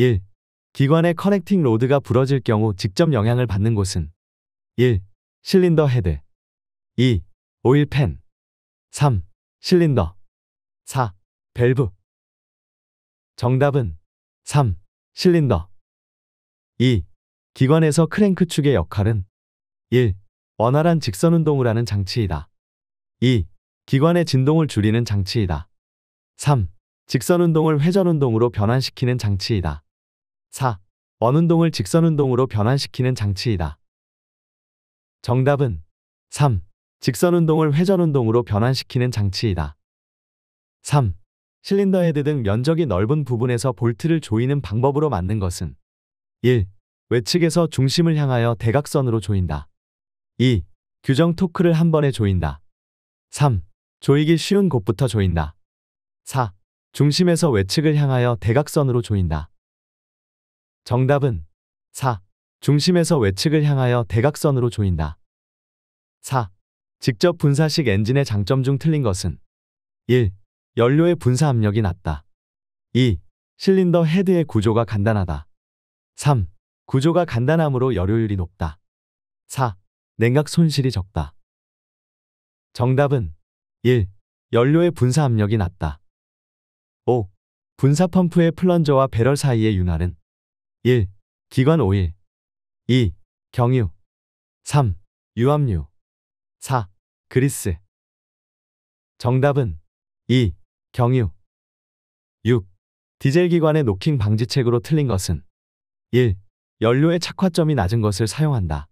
1. 기관의 커넥팅 로드가 부러질 경우 직접 영향을 받는 곳은 1. 실린더 헤드 2. 오일 팬 3. 실린더 4. 밸브 정답은 3. 실린더 2. 기관에서 크랭크 축의 역할은 1. 원활한 직선 운동을 하는 장치이다. 2. 기관의 진동을 줄이는 장치이다. 3. 직선 운동을 회전 운동으로 변환시키는 장치이다. 4. 원 운동을 직선 운동으로 변환시키는 장치이다. 정답은 3. 직선 운동을 회전 운동으로 변환시키는 장치이다. 3. 실린더 헤드 등 면적이 넓은 부분에서 볼트를 조이는 방법으로 만든 것은 1. 외측에서 중심을 향하여 대각선으로 조인다. 2. 규정 토크를 한 번에 조인다. 3. 조이기 쉬운 곳부터 조인다. 4. 중심에서 외측을 향하여 대각선으로 조인다. 정답은 4. 중심에서 외측을 향하여 대각선으로 조인다. 4. 직접 분사식 엔진의 장점 중 틀린 것은 1. 연료의 분사 압력이 낮다. 2. 실린더 헤드의 구조가 간단하다. 3. 구조가 간단하므로 열효율이 높다. 4. 냉각 손실이 적다. 정답은 1. 연료의 분사 압력이 낮다. 5. 분사 펌프의 플런저와 배럴 사이의 윤활은 1. 기관 오일 2. 경유 3. 유압류 4. 그리스 정답은 2. 경유 6. 디젤 기관의 노킹 방지책으로 틀린 것은 1. 연료의 착화점이 낮은 것을 사용한다.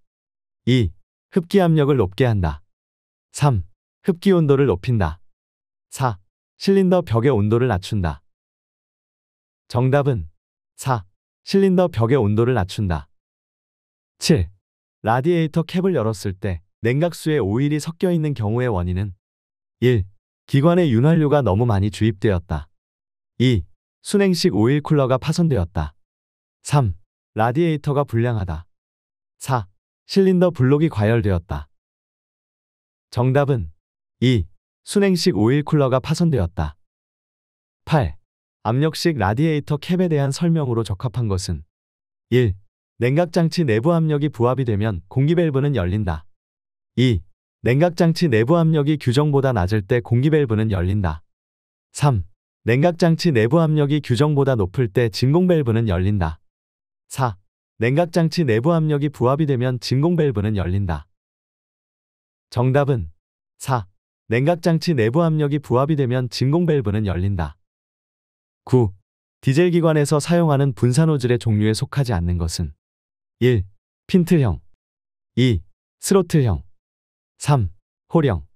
2. 흡기 압력을 높게 한다. 3. 흡기 온도를 높인다. 4. 실린더 벽의 온도를 낮춘다. 정답은 4. 실린더 벽의 온도를 낮춘다. 7. 라디에이터 캡을 열었을 때 냉각수에 오일이 섞여 있는 경우의 원인은 1. 기관에 윤활유가 너무 많이 주입되었다. 2. 순행식 오일 쿨러가 파손되었다. 3. 라디에이터가 불량하다. 4. 실린더 블록이 과열되었다. 정답은 2. 순행식 오일 쿨러가 파손되었다. 8. 압력식 라디에이터 캡에 대한 설명으로 적합한 것은 1. 냉각장치 내부 압력이 부합이 되면 공기 밸브는 열린다. 2. 냉각장치 내부 압력이 규정보다 낮을 때 공기 밸브는 열린다. 3. 냉각장치 내부 압력이 규정보다 높을 때 진공 밸브는 열린다. 4. 냉각장치 내부 압력이 부합이 되면 진공 밸브는 열린다. 정답은 4. 냉각장치 내부 압력이 부합이 되면 진공 밸브는 열린다. 9. 디젤 기관에서 사용하는 분사 노즐의 종류에 속하지 않는 것은 1. 핀틀형 2. 스로틀형 3. 홀형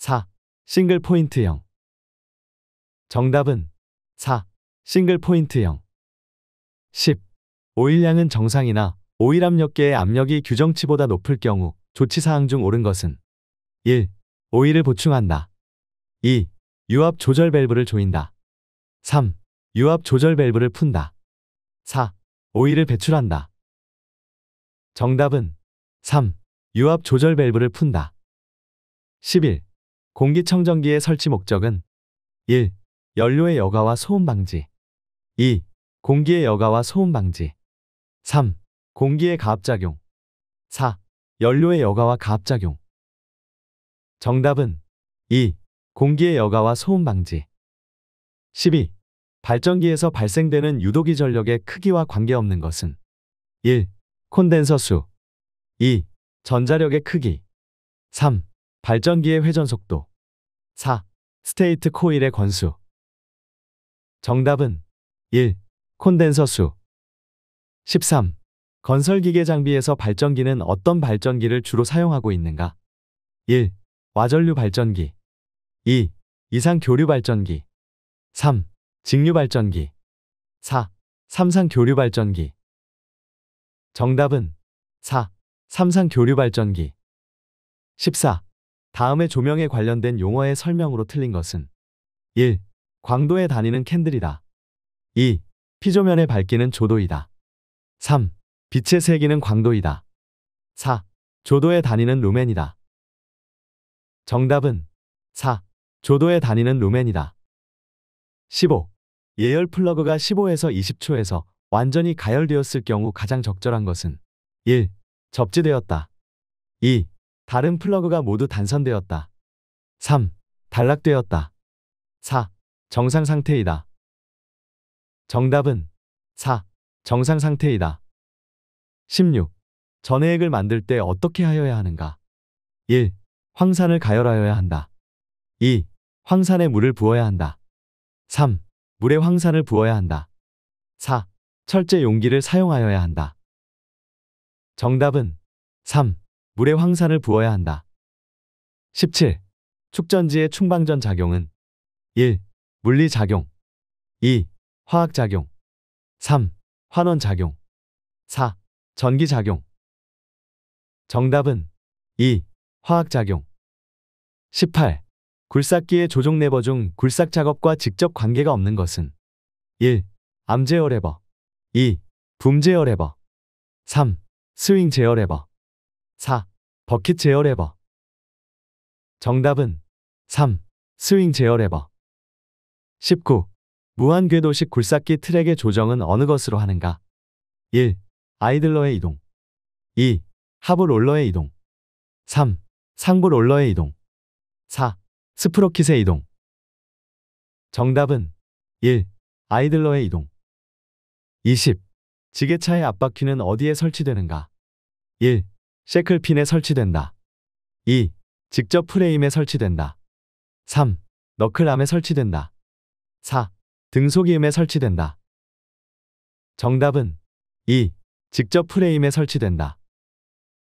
4. 싱글 포인트형 정답은 4. 싱글 포인트형 10. 오일량은 정상이나 오일 압력계의 압력이 규정치보다 높을 경우 조치사항 중 옳은 것은 1. 오일을 보충한다. 2. 유압 조절 밸브를 조인다. 3. 유압 조절 밸브를 푼다. 4. 오일을 배출한다. 정답은 3. 유압 조절 밸브를 푼다. 11. 공기청정기의 설치 목적은 1. 연료의 여과와 소음 방지 2. 공기의 여과와 소음 방지 3. 공기의 가압작용 4. 연료의 여과와 가압작용 정답은 2. 공기의 여과와 소음 방지 12. 발전기에서 발생되는 유도기 전력의 크기와 관계없는 것은 1. 콘덴서 수 2. 전자력의 크기 3. 발전기의 회전 속도 4. 스테이터 코일의 권수 정답은 1. 콘덴서 수 13. 건설기계 장비에서 발전기는 어떤 발전기를 주로 사용하고 있는가? 1. 와전류 발전기 2. 이상 교류 발전기 3. 직류 발전기 4. 삼상 교류 발전기 정답은 4. 삼상 교류 발전기 14. 다음의 조명에 관련된 용어의 설명으로 틀린 것은 1. 광도에 다니는 캔들이다. 2. 피조면에 밝기는 조도이다. 3. 빛의 세기는 광도이다. 4. 조도에 다니는 루멘이다. 정답은 4. 조도의 단위는 루멘이다. 15. 예열 플러그가 15에서 20초에서 완전히 가열되었을 경우 가장 적절한 것은 1. 접지되었다. 2. 다른 플러그가 모두 단선되었다. 3. 단락되었다. 4. 정상 상태이다. 정답은 4. 정상 상태이다. 16. 전해액을 만들 때 어떻게 하여야 하는가? 1. 황산을 가열하여야 한다. 2. 황산에 물을 부어야 한다. 3. 물에 황산을 부어야 한다. 4. 철제 용기를 사용하여야 한다. 정답은 3. 물에 황산을 부어야 한다. 17. 축전지의 충방전 작용은 1. 물리작용 2. 화학작용 3. 환원작용 4. 전기작용 정답은 2. 화학작용 18. 굴삭기의 조종 레버 중 굴삭 작업과 직접 관계가 없는 것은 1. 암 제어 레버 2. 붐 제어 레버 3. 스윙 제어 레버 4. 버킷 제어 레버 정답은 3. 스윙 제어 레버 19. 무한 궤도식 굴삭기 트랙의 조정은 어느 것으로 하는가? 1. 아이들러의 이동 2. 하부 롤러의 이동 3. 상부 롤러의 이동 4. 스프로킷의 이동 정답은 1. 아이들러의 이동 20. 지게차의 앞바퀴는 어디에 설치되는가? 1. 셰클핀에 설치된다. 2. 직접 프레임에 설치된다. 3. 너클암에 설치된다. 4. 등속이음에 설치된다. 정답은 2. 직접 프레임에 설치된다.